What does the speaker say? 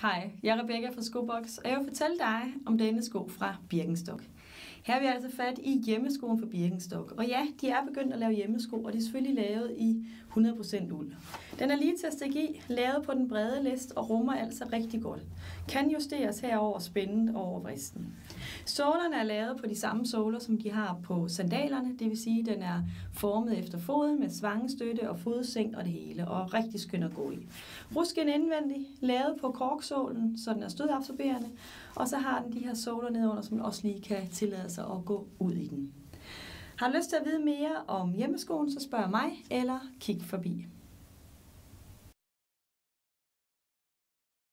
Hej, jeg er Rebecca fra Skobox, og jeg vil fortælle dig om denne sko fra Birkenstock. Her har vi altså fat i hjemmeskoen fra Birkenstock. Og ja, de er begyndt at lave hjemmesko, og de er selvfølgelig lavet i 100% uld. Den er lige til at stikke i, lavet på den brede list og rummer altså rigtig godt. Kan justeres herover spændet over vristen. Sålerne er lavet på de samme såler, som de har på sandalerne, det vil sige, at den er formet efter foden med svangestøtte og fodseng og det hele, og rigtig skøn at gå i. Rusken indvendig, lavet på korksålen, så den er stødabsorberende, og så har den de her såler nedenunder, som også lige kan tillade sig at gå ud i den. Har du lyst til at vide mere om hjemmeskoen, så spørg mig eller kig forbi.